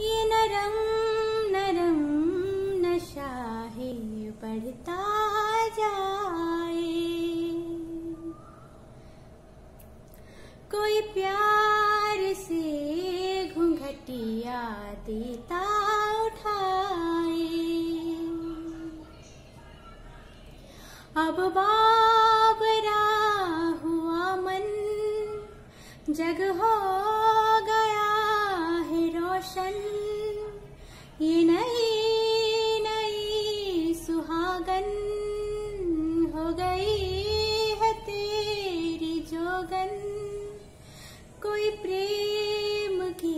ये नरम नरम नशा है, बढ़ता जाए। कोई प्यार से घूंघटिया देता उठाए। अब बाबरा हुआ मन, जग हो जोगन कोई प्रेम की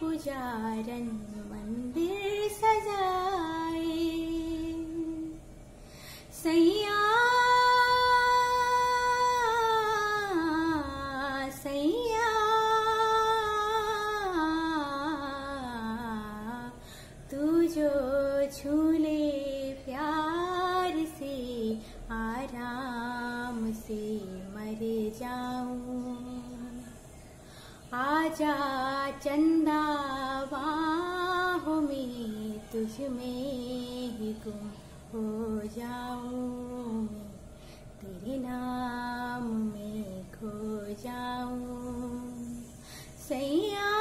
पुजारन मंदिर सजाए। सैया सैया। तू जो छूले प्यार से आराम। से मर जाऊँ। आजा चंदा बाहों में तुझ में ही गुम हो जाऊँ। तेरे नाम में खो जाऊँ। सैया